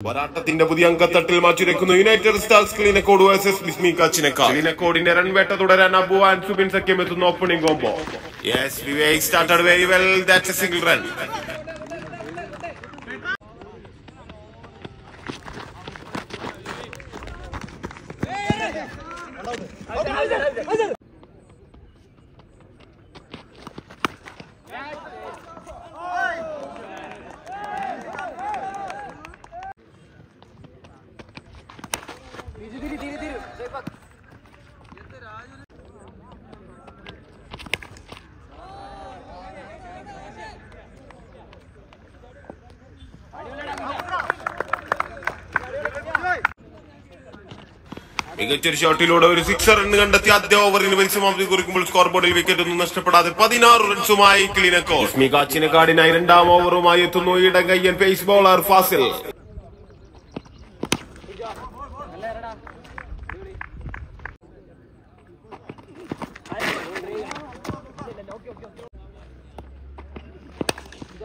പോരാട്ടത്തിന്റെ പുതിയ അങ്കത്തട്ടിൽ മാറ്റുരയ്ക്കുന്നു. United stars Kilinakode versus Bismi കാച്ചിനേക്കാൾ ക്ലീനക്കോടിന്റെ റൺവേട്ട തുടരാൻ അബു ആൻഡ് സുബിൻ സഖ്യം എത്തുന്ന opening combo yes Vivek started very well that's a single run മികച്ചൊരു ഷോട്ടിലൂടെ ഒരു സിക്സ് റൺ കണ്ടെത്തി ആദ്യ ഓവറിന് പരിസമാപ്തി കുറിക്കുമ്പോൾ സ്കോർ ബോർഡിൽ വിക്കറ്റ് ഒന്നും നഷ്ടപ്പെടാതെ പതിനാറ് റൺസുമായി ക്ലീനക്കോ കാച്ചിനക്കാടിനായി രണ്ടാം ഓവറുമായി എത്തുന്നു ഇടങ്കയ്യൻ pace bowler Fasil.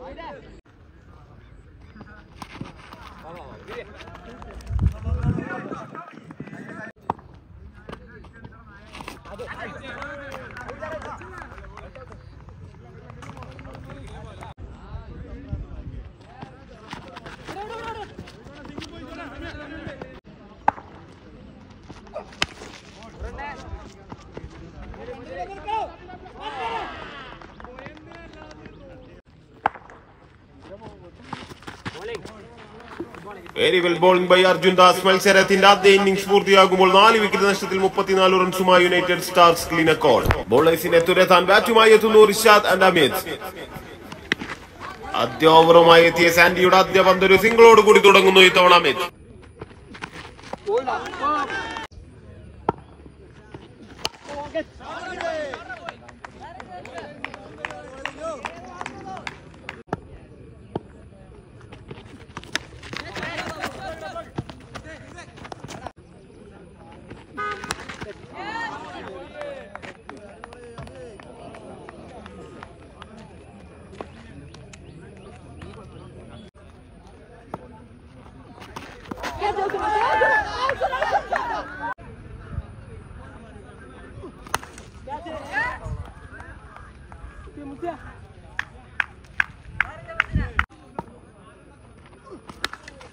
Right there. Very well bowling by Arjun Das മത്സരത്തിന്റെ ആദ്യ ഇന്നിംഗ്സ് പൂർത്തിയാകുമ്പോൾ നാല് വിക്കറ്റ് നഷ്ടത്തിൽ മുപ്പത്തിനാല് റൺസുമായി യുണൈറ്റഡ് സ്റ്റാർസ് ക്ലീൻ അക്കോൾ ബോളേഴ്സിനെ തുരത്താൻ ബാറ്റുമായി എത്തുന്നു റിഷാദ് ആൻഡ് അമിത്. ആദ്യ ഓവറുമായി എത്തിയ സാൻഡിയുടെ ആദ്യ പന്ത് ഒരു സിംഗിളോട് കൂടി തുടങ്ങുന്നു ഇത്തവണ Amit.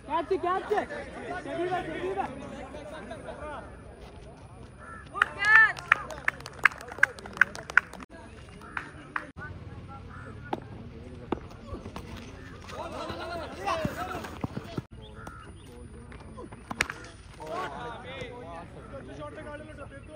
Gerçek gerçek. Çekil be çekil be. 这个手别动